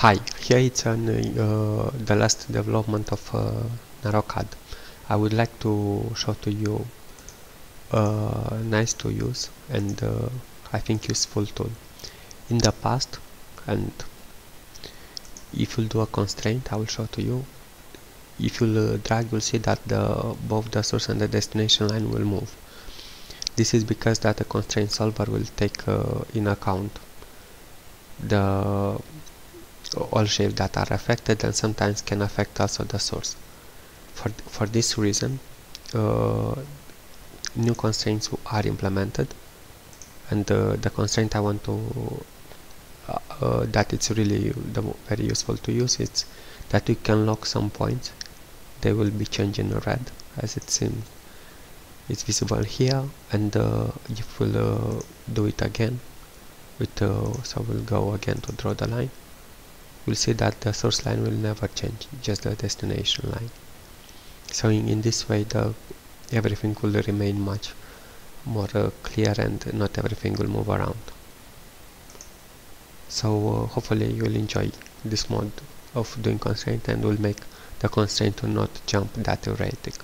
Hi, here it's an, uh, the last development of uh, NaroCAD. I would like to show to you a nice to use and uh, I think useful tool. In the past, and if you do a constraint, I will show to you. If you uh, drag, you'll see that the both the source and the destination line will move. This is because that the constraint solver will take uh, in account the all shapes that are affected and sometimes can affect also the source. For, for this reason, uh, new constraints are implemented and uh, the constraint I want to uh, uh that it's really very useful to use is that you can lock some points. They will be changed in red as it seems. It's visible here and uh, if we'll uh, do it again with so we'll go again to draw the line we'll see that the source line will never change just the destination line. So in, in this way the everything will remain much more uh, clear and not everything will move around. So uh, hopefully you'll enjoy this mode of doing constraint and will make the constraint to not jump that erratic